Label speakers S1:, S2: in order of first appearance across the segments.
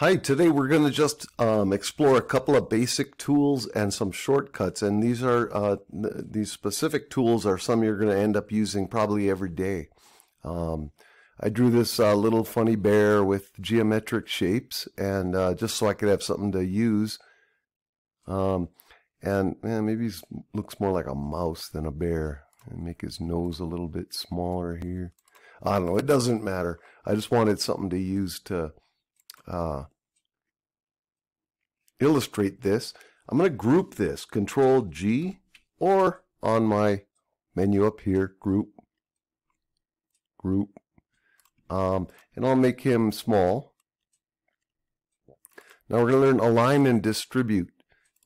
S1: Hi, today we're going to just um, explore a couple of basic tools and some shortcuts. And these are uh, these specific tools are some you're going to end up using probably every day. Um, I drew this uh, little funny bear with geometric shapes, and uh, just so I could have something to use. Um, and maybe he looks more like a mouse than a bear. And make his nose a little bit smaller here. I don't know. It doesn't matter. I just wanted something to use to uh, illustrate this, I'm going to group this, Control G, or on my menu up here, Group, Group, um, and I'll make him small. Now we're going to learn Align and Distribute,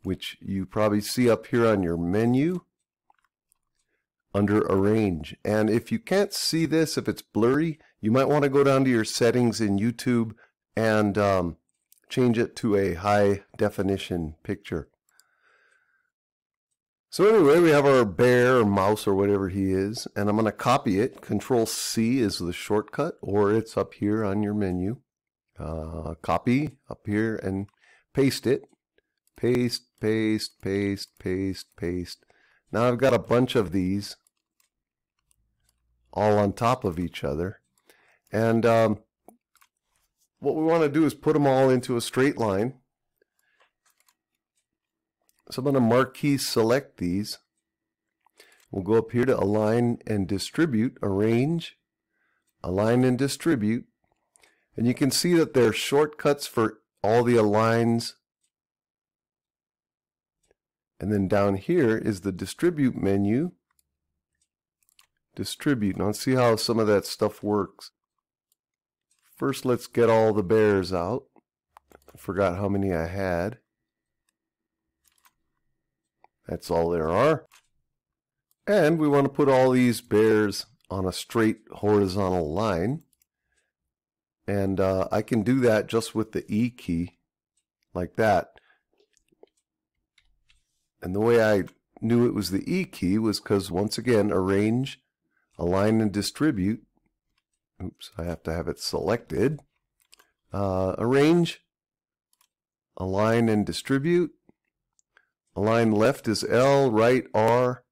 S1: which you probably see up here on your menu under Arrange. And if you can't see this, if it's blurry, you might want to go down to your settings in YouTube and um, change it to a high definition picture. So anyway, we have our bear or mouse or whatever he is, and I'm going to copy it. Control C is the shortcut, or it's up here on your menu. Uh, copy up here and paste it. Paste, paste, paste, paste, paste. Now I've got a bunch of these all on top of each other. And um, what we want to do is put them all into a straight line. So I'm going to marquee select these. We'll go up here to align and distribute, arrange, align and distribute. And you can see that there are shortcuts for all the aligns. And then down here is the distribute menu. Distribute. Now see how some of that stuff works. First, let's get all the bears out. Forgot how many I had. That's all there are. And we want to put all these bears on a straight horizontal line. And uh, I can do that just with the E key, like that. And the way I knew it was the E key was because, once again, arrange, align, and distribute oops, I have to have it selected. Uh, arrange, align and distribute. Align left is L, right R,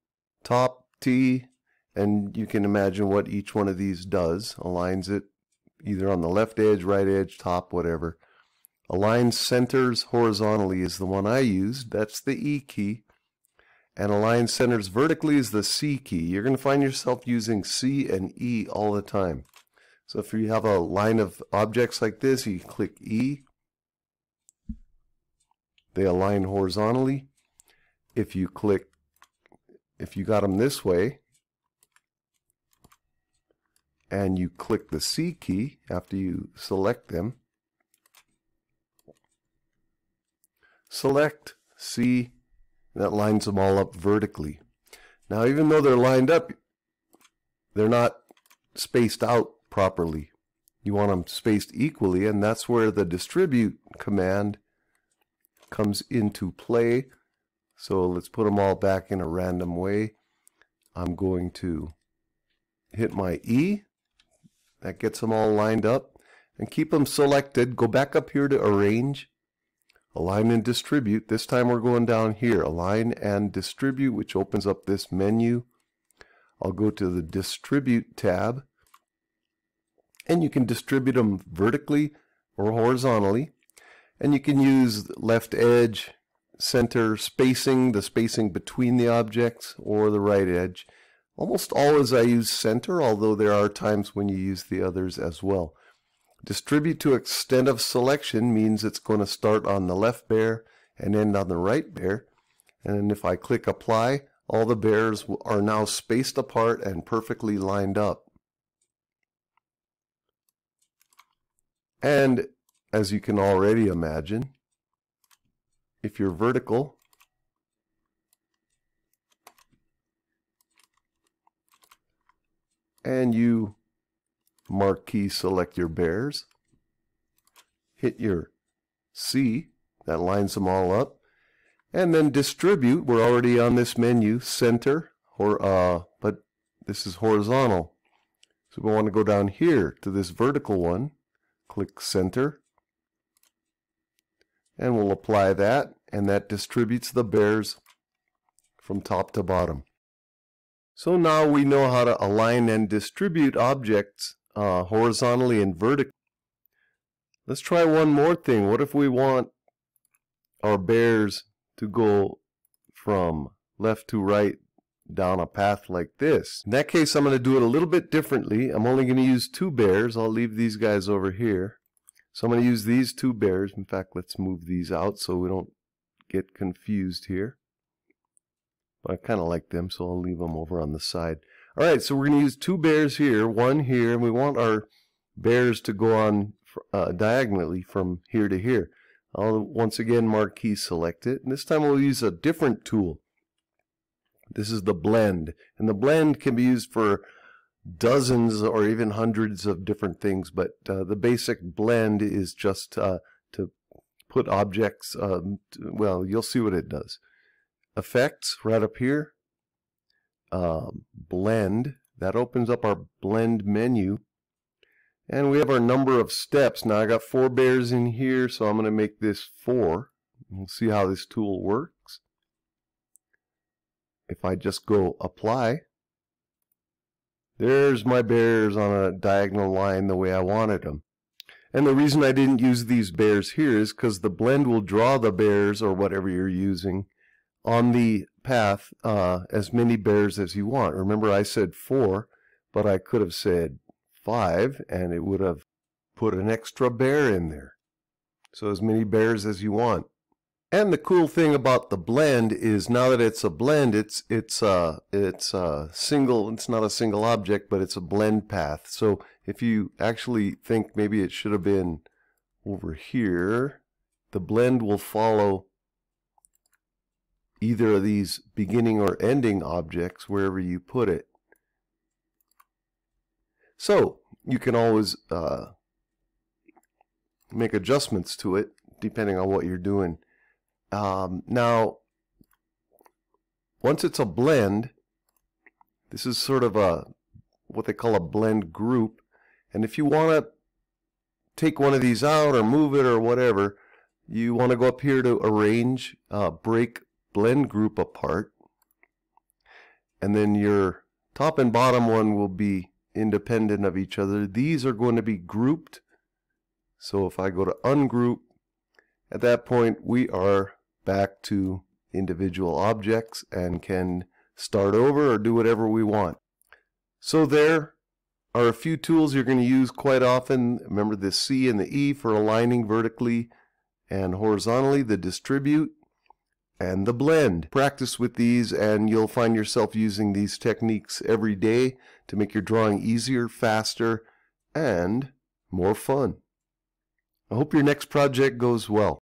S1: top T, and you can imagine what each one of these does. Aligns it either on the left edge, right edge, top, whatever. Align centers horizontally is the one I used. That's the E key. And align centers vertically is the C key. You're going to find yourself using C and E all the time. So if you have a line of objects like this, you click E. They align horizontally. If you click, if you got them this way, and you click the C key after you select them, select C, that lines them all up vertically. Now even though they're lined up, they're not spaced out properly. You want them spaced equally, and that's where the distribute command comes into play. So let's put them all back in a random way. I'm going to hit my E. That gets them all lined up. And keep them selected. Go back up here to Arrange, Align and Distribute. This time we're going down here, Align and Distribute, which opens up this menu. I'll go to the Distribute tab and you can distribute them vertically or horizontally. And you can use left edge, center spacing, the spacing between the objects, or the right edge. Almost always I use center, although there are times when you use the others as well. Distribute to extent of selection means it's going to start on the left bear and end on the right bear. And if I click apply, all the bears are now spaced apart and perfectly lined up. And as you can already imagine, if you're vertical, and you marquee select your bears, hit your C, that lines them all up, and then distribute, we're already on this menu, center, or uh, but this is horizontal. So we want to go down here to this vertical one, click center, And we'll apply that, and that distributes the bears from top to bottom. So now we know how to align and distribute objects uh, horizontally and vertically. Let's try one more thing. What if we want our bears to go from left to right down a path like this? In that case, I'm going to do it a little bit differently. I'm only going to use two bears. I'll leave these guys over here. So I'm going to use these two bears. In fact, let's move these out so we don't get confused here. But I kind of like them, so I'll leave them over on the side. All right, so we're going to use two bears here, one here, and we want our bears to go on uh, diagonally from here to here. I'll once again marquee select it, and this time we'll use a different tool. This is the blend, and the blend can be used for dozens or even hundreds of different things, but uh, the basic blend is just uh, to put objects, um, well, you'll see what it does. Effects right up here, um, blend. That opens up our blend menu. And we have our number of steps. Now I got four bears in here, so I'm going to make this four. We'll see how this tool works. If I just go apply, there's my bears on a diagonal line the way I wanted them. And the reason I didn't use these bears here is because the blend will draw the bears or whatever you're using on the path uh, as many bears as you want. Remember I said four, but I could have said five and it would have put an extra bear in there. So as many bears as you want. And the cool thing about the blend is now that it's a blend, it's it's uh it's a single. It's not a single object, but it's a blend path. So if you actually think maybe it should have been over here, the blend will follow either of these beginning or ending objects wherever you put it. So you can always uh, make adjustments to it depending on what you're doing. Um, now, once it's a blend, this is sort of a what they call a blend group. And if you want to take one of these out or move it or whatever, you want to go up here to arrange, uh, break blend group apart. And then your top and bottom one will be independent of each other. These are going to be grouped. So if I go to ungroup, at that point we are back to individual objects and can start over or do whatever we want. So there are a few tools you're going to use quite often. Remember the C and the E for aligning vertically and horizontally, the distribute, and the blend. Practice with these and you'll find yourself using these techniques every day to make your drawing easier, faster, and more fun. I hope your next project goes well.